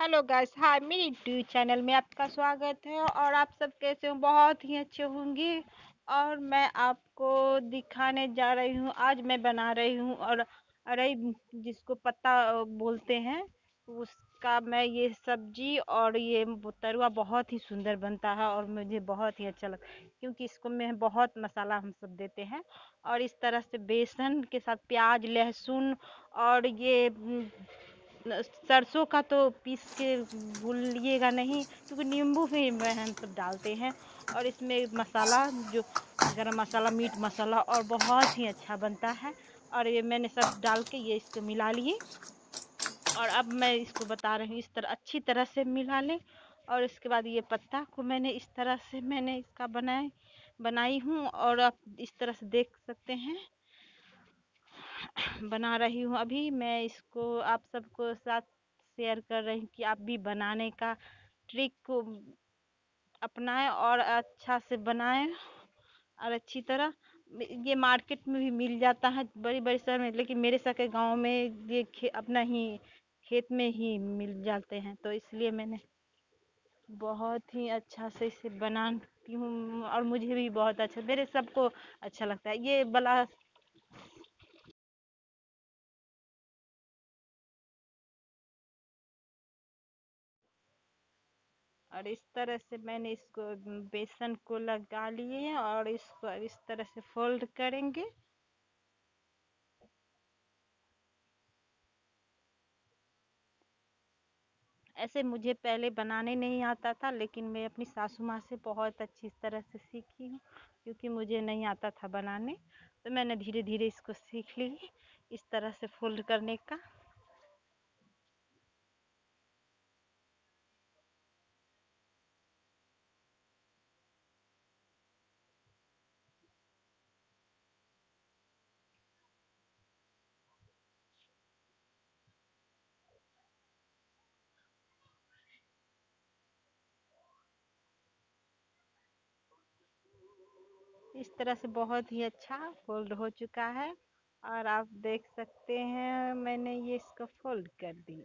Hello guys, हाय, मेरे YouTube channel में आपका स्वागत है और आप सब कैसे हो? बहुत ही अच्छे होंगे। और मैं आपको दिखाने जा रही हूँ, आज मैं बना रही हूँ और अरे, जिसको पत्ता बोलते हैं, उसका मैं ये सब्ज़ी और ये तरुआ बहुत ही सुंदर बनता है और मुझे बहुत ही अच्छा लगता है, क्योंकि इसको में बहुत मसाला हम सब देते हैं। और इस तरह से बेसन के साथ प्याज, लहसुन और ये सरसों का तो पीस के भूलिएगा नहीं, क्योंकि नींबू भी हम सब डालते हैं। और इसमें मसाला, जो गरम मसाला, मीट मसाला, और बहुत ही अच्छा बनता है। और ये मैंने सब डाल के ये इसको मिला लिए। और अब मैं इसको बता रही हूँ, इस तरह, अच्छी तरह से मिला लें। और इसके बाद ये पत्ता को मैंने इस तरह से मैंने इसका बनाए, बनाई हूँ। और आप इस तरह से देख सकते हैं। बना रही हूँ। अभी मैं इसको आप सबको साथ शेयर कर रही हूँ कि आप भी बनाने का ट्रिक को अपनाएँ और अच्छा से बनाएँ और अच्छी तरह। ये मार्केट में भी मिल जाता है बड़ी बड़ी शहर में, लेकिन मेरे सके गाँव में ये अपना ही खेत में ही मिल जाते हैं। तो इसलिए मैंने बहुत ही अच्छा से इसे बनाती हूँ और मुझे भी बहुत अच्छा मेरे सबको अच्छा लगता है। ये बला और इस तरह से मैंने इसको बेसन को लगा लिए और इसको इस तरह से फोल्ड करेंगे। ऐसे मुझे पहले बनाने नहीं आता था, लेकिन मैं अपनी सासू माँ से बहुत अच्छी तरह से सीखी हूँ, क्योंकि मुझे नहीं आता था बनाने। तो मैंने धीरे धीरे इसको सीख ली, इस तरह से फोल्ड करने का। इस तरह से बहुत ही अच्छा फोल्ड हो चुका है और आप देख सकते हैं मैंने ये इसको फोल्ड कर दी।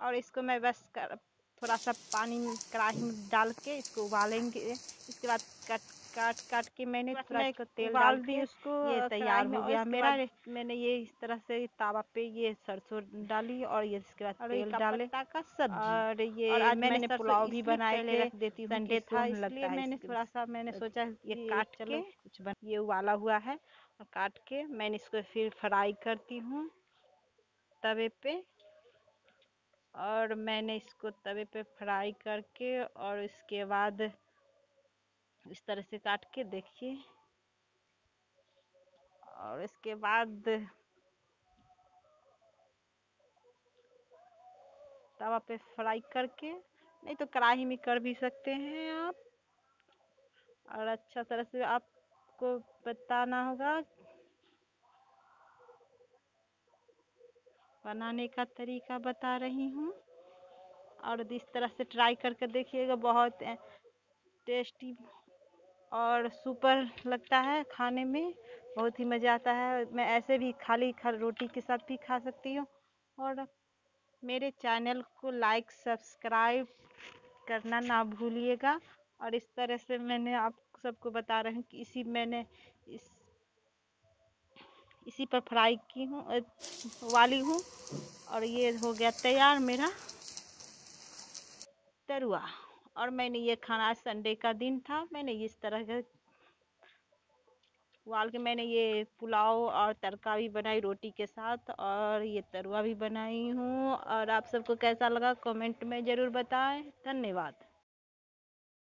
और इसको मैं बस कर, थोड़ा सा पानी कढ़ाई में डाल के इसको उबालेंगे। इसके बाद कट काट काट के मैंने थोड़ा इसको तेल डाल दी उसको ये तैयार हो गया। मेरा मैंने ये इस तरह से तावा पे ये सरसों डाली और ये इसके बाद तेल डाले। का सब्ज़ी। और ये और मैंने पुलाव भी बनाए ले रख देती हूँ संडे था इसलिए मैंने थोड़ा सा मैंने सोचा ये काट के कुछ बन ये उबाला हुआ है और काट के मैंने इसको फिर फ्राई करती हूँ तवे पे। और मैंने इसको तवे पे फ्राई करके और इसके बाद इस तरह से काट के देखिए। और इसके बाद तवा पे फ्राई करके, नहीं तो कढ़ाई में कर भी सकते हैं आप। और अच्छा तरह से आपको बताना होगा बनाने का तरीका बता रही हूँ। और इस तरह से ट्राई करके देखिएगा, बहुत टेस्टी और सुपर लगता है खाने में। बहुत ही मज़ा आता है। मैं ऐसे भी खाली खा, रोटी के साथ भी खा सकती हूँ। और मेरे चैनल को लाइक सब्सक्राइब करना ना भूलिएगा। और इस तरह से मैंने आप सबको बता रही हूँ कि इसी मैंने इस इसी पर फ्राई की हूँ वाली हूँ। और ये हो गया तैयार मेरा तरुआ। और मैंने ये खाना संडे का दिन था, मैंने इस तरह का उबाल के मैंने ये पुलाव और तड़का भी बनाई रोटी के साथ और ये तरुआ भी बनाई हूँ। और आप सबको कैसा लगा कमेंट में ज़रूर बताएँ। धन्यवाद।